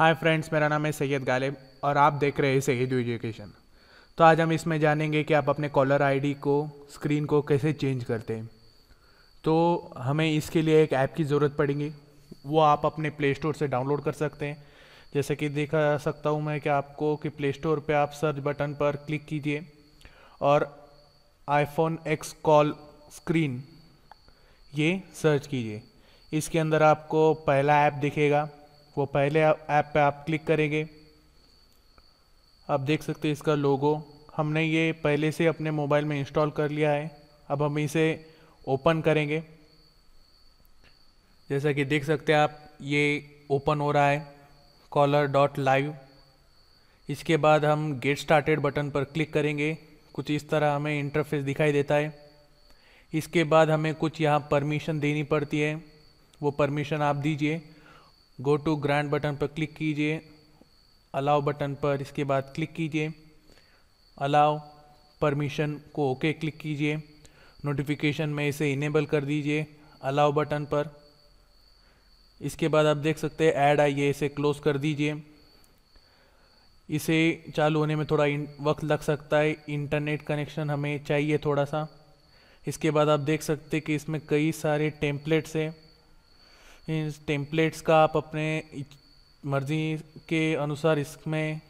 Hi friends, मेरा नाम है सैयद गालिब और आप देख रहे हैं सैयद एजुकेशन। तो आज हम इसमें जानेंगे कि आप अपने कॉलर आईडी को, स्क्रीन को कैसे चेंज करते हैं। तो हमें इसके लिए एक ऐप की ज़रूरत पड़ेगी। वो आप अपने प्ले स्टोर से डाउनलोड कर सकते हैं। जैसे कि देखा सकता हूँ मैं कि आपको कि प्ले स्टोर पर आप सर्च बटन पर क्लिक कीजिए और आईफोन एक्स कॉल स्क्रीन ये सर्च कीजिए। इसके अंदर आपको पहला ऐप दिखेगा। वो पहले ऐप पे आप क्लिक करेंगे। आप देख सकते हैं इसका लोगो हमने ये पहले से अपने मोबाइल में इंस्टॉल कर लिया है। अब हम इसे ओपन करेंगे। जैसा कि देख सकते हैं आप, ये ओपन हो रहा है कॉलर डॉट लाइव इसके बाद हम गेट स्टार्टेड बटन पर क्लिक करेंगे। कुछ इस तरह हमें इंटरफेस दिखाई देता है। इसके बाद हमें कुछ यहाँ परमिशन देनी पड़ती है। वो परमिशन आप दीजिए। गो टू ग्रांड बटन पर क्लिक कीजिए। अलाउ बटन पर इसके बाद क्लिक कीजिए। अलाउ परमिशन को ओके okay क्लिक कीजिए। नोटिफिकेशन में इसे इनेबल कर दीजिए। अलाउ बटन पर। इसके बाद आप देख सकते हैं ऐड है इसे क्लोज कर दीजिए। इसे चालू होने में थोड़ा वक्त लग सकता है। इंटरनेट कनेक्शन हमें चाहिए थोड़ा सा। इसके बाद आप देख सकते हैं कि इसमें कई सारे टेम्पलेट्स हैं। इन टेम्पलेट्स का आप अपने मर्ज़ी के अनुसार इसमें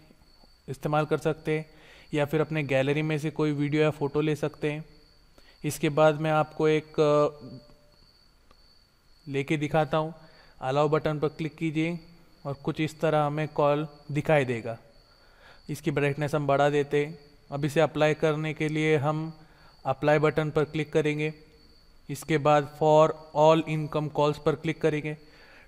इस्तेमाल कर सकते हैं, या फिर अपने गैलरी में से कोई वीडियो या फ़ोटो ले सकते हैं। इसके बाद मैं आपको एक लेके दिखाता हूँ। अलाउ बटन पर क्लिक कीजिए और कुछ इस तरह हमें कॉल दिखाई देगा। इसकी ब्राइटनेस हम बढ़ा देते अब इसे अप्लाई करने के लिए हम अप्लाई बटन पर क्लिक करेंगे। इसके बाद फॉर ऑल इनकम कॉल्स पर क्लिक करेंगे।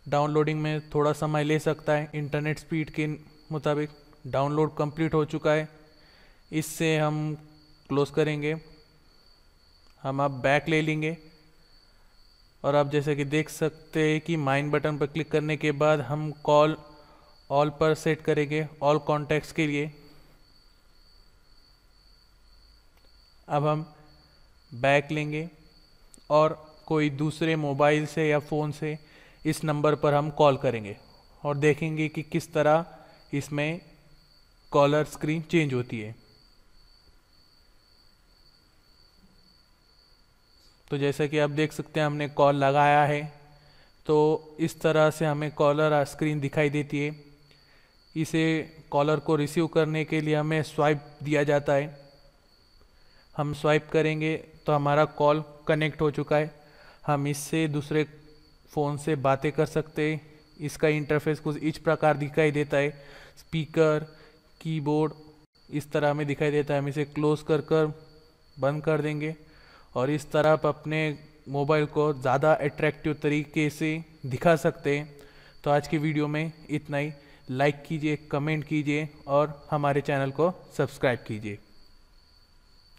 डाउनलोडिंग में थोड़ा समय ले सकता है। इंटरनेट स्पीड के मुताबिक डाउनलोड कंप्लीट हो चुका है। इससे हम क्लोज करेंगे। हम अब बैक ले लेंगे। और आप जैसे कि देख सकते हैं कि माइन बटन पर क्लिक करने के बाद हम कॉल ऑल पर सेट करेंगे। ऑल कॉन्टैक्ट्स के लिए। अब हम बैक लेंगे। और कोई दूसरे मोबाइल से या फ़ोन से इस नंबर पर हम कॉल करेंगे और देखेंगे कि किस तरह इसमें कॉलर स्क्रीन चेंज होती है। तो जैसा कि आप देख सकते हैं, हमने कॉल लगाया है तो इस तरह से हमें कॉलर स्क्रीन दिखाई देती है। इसे कॉलर को रिसीव करने के लिए हमें स्वाइप दिया जाता है। हम स्वाइप करेंगे तो हमारा कॉल कनेक्ट हो चुका है। हम इससे दूसरे फ़ोन से बातें कर सकते हैं। इसका इंटरफेस कुछ इस प्रकार दिखाई देता है। स्पीकर कीबोर्ड इस तरह हमें दिखाई देता है। हम इसे क्लोज कर कर बंद कर देंगे और इस तरह आप अपने मोबाइल को ज़्यादा अट्रैक्टिव तरीके से दिखा सकते हैं। तो आज की वीडियो में इतना ही। लाइक कीजिए कमेंट कीजिए और हमारे चैनल को सब्सक्राइब कीजिए।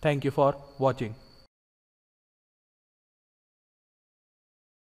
Thank you for watching